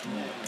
Grazie.